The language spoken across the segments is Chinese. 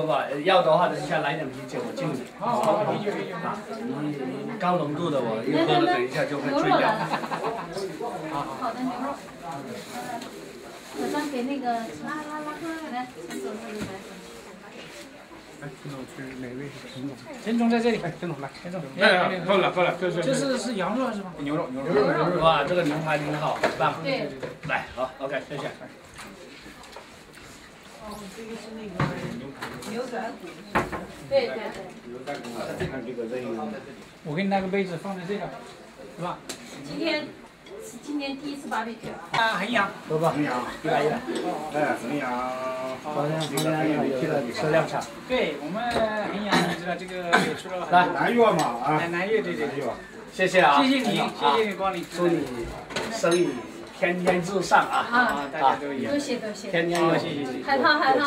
不不，要的话等一下来点啤酒，我敬你。好，啤酒啤酒。你你高浓度的，我一喝了等一下就会醉掉。好好的牛肉。马上给那个拉拉拉来，陈总这里来。哎，陈总去哪位？陈总。陈总在这里。哎，陈总来。陈总。哎，够了够了，这是这是是羊肉是吗？牛肉牛肉牛肉。哇，这个牛排挺好，棒。对。来，好，OK，谢谢。哦，这个是那个牛仔骨。对对对。牛仔骨啊，看这个这个。我给你拿个杯子放在这个，是吧？今天是今年第一次 barbecue。啊，衡阳。多吧？衡阳，一百一百。哎，衡阳。昨天衡阳又去了车辆厂。对我们衡阳，你知道这个出了来南岳嘛啊？南岳对对对。谢谢啊。谢谢你，谢谢你光临。祝你生意。天天至上啊！啊，大家都一样。多谢多谢。天天谢谢谢谢。海涛海涛。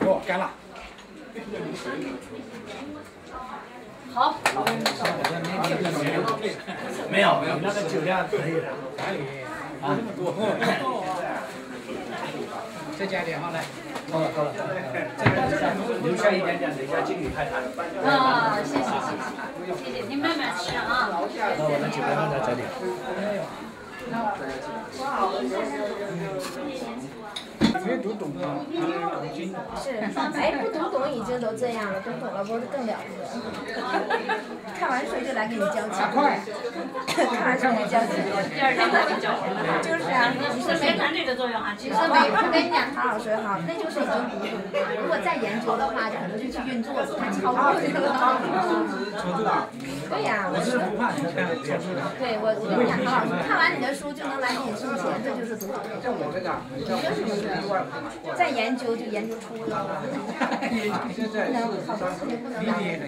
哦，干了。好。没有没有，那个酒量可以的。啊。再加点哈来。够了够了，留下一点点，等一下经理太谈。啊，谢谢谢谢，谢谢您慢慢吃啊。那我的酒放在这里。没读懂啊，是，哎，不读懂已经都这样了，读懂了不是更了得？看完书就来给你交钱。快。看完书就交钱。第二天再给交钱。就是啊，是没团队的作用啊，其实没，我跟你讲，唐老师哈，那就是已经。如果再研究的话，可能就去运作，他操作去了。对呀，我是不怕你看，对我，我跟你讲，唐老师看完你的书就能来给你收钱，这就是读懂。像我这个，就是不是？再研究就研究出了。现在是理解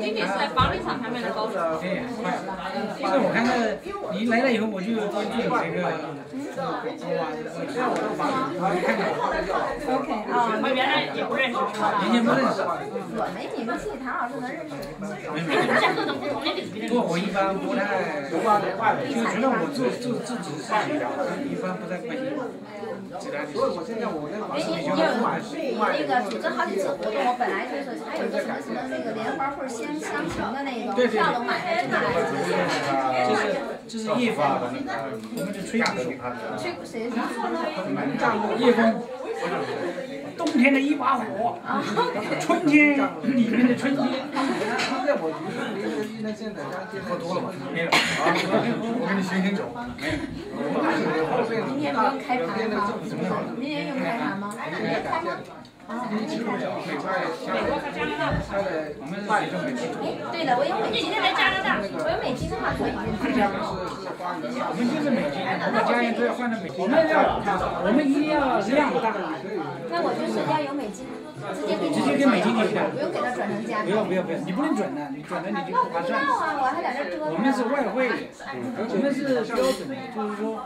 很有意思。理解是在法律上方面的高手。对，快。其实我看到你来了以后，我就关注你这个。OK 啊。我原来也不认识。以前不认识。我没你们自己唐老师能认识。不，我一般不太，就除了我做做自己事情，一般不太关心。所以我现在我那个你有那个组织好几次活动，我本来就是还有个什么什么那个莲花会相相乘的那种票都买。这是这是叶枫，我们是吹鼓手。吹谁？叶枫。冬天的一把火，春天里面的春天。喝多了吗？没有。我给你醒醒酒。没有。明天不用开盘吗？明天用开盘吗？明天开吗？美国和加拿大，我们是美金。对的，我有美金。我有美金的话可以。我们就是美金，我们家人都要换成美金。我们要，我们一定要量大。那我就是要有美金。直接给直接给美金给不用给他转成加币。不要不要不要，你不能转的，你转的你就不划算。我还在这折腾。我们是外汇，我们是标准的，就是说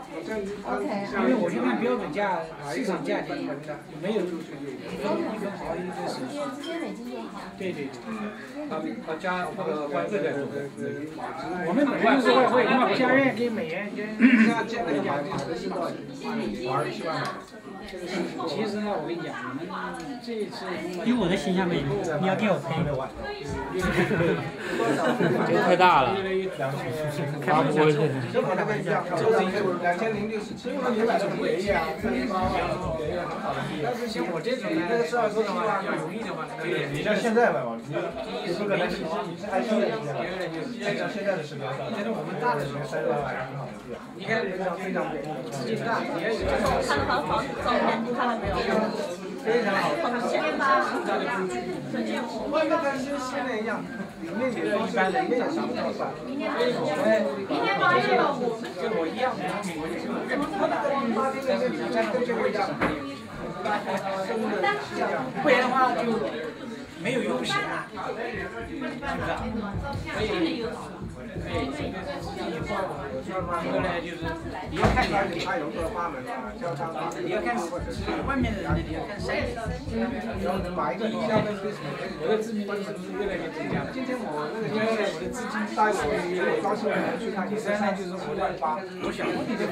，OK。因为我就按标准价，市场价钱没有一分一分毫一分损失。直接美金就好。对对对。他他加那个外汇的，我们本来就是外汇，加元跟美元跟加加那个加其实呢，我跟你讲，我们这一次。以我的形象美，你要给我赔。这个太大了。开玩笑。两千零六十七。但是像我这种呢，要容易的话，可以你像现在吧，你你可能其实你是还是像现在的视频，觉得我们大的时候塞的还挺好的。你看非常非常资金大，也有。看了好房子照片，看了没有？非常好，先吧。外面跟新西兰一样，里面也一般，里面也上不了吧。明天八月五，跟我一样，美国也是。但是你在跟这个位置上没有。不然的话就没有优势，是不是？所以。对，一个呢就是你要看哪里，你要看是外面的人呢，你要看谁。我的知名度是不是越来越增加？今天我那个因为我的资金大，我也高兴去看。第三呢就是我在发，我想问你这个，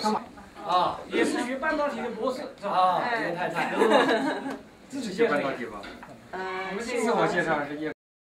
他嘛。啊，也是学半导体的博士，是吧？啊，叶太太，自己写半导体吧。呃，自我介绍是叶。